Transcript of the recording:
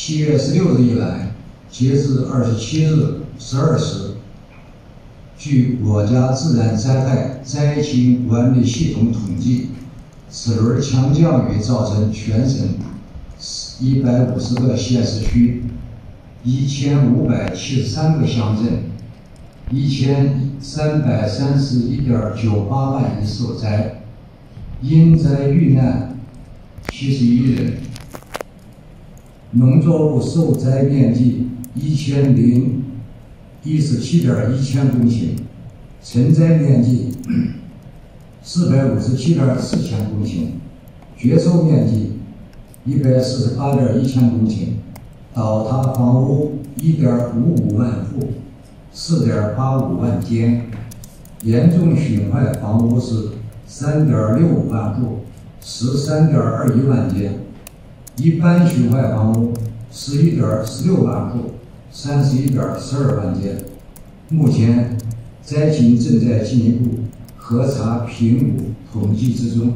七月十六日以来，截至二十七日十二时，据国家自然灾害灾情管理系统统计，此轮强降雨造成全省一百五十个县市区、一千五百七十三个乡镇、一千三百三十一点九八万人受灾，因灾遇难七十一人，农作物受灾面积一千零一十七点一千公顷，成灾面积四百五十七点四千公顷，绝收面积一百四十八点一千公顷，倒塌房屋一点五五万户，四点八五万间，严重损坏房屋是三点六五万户，十三点二一万间，一般损坏房屋十一点十六万户，三十一点十二万间。目前灾情正在进一步核查、评估、统计之中。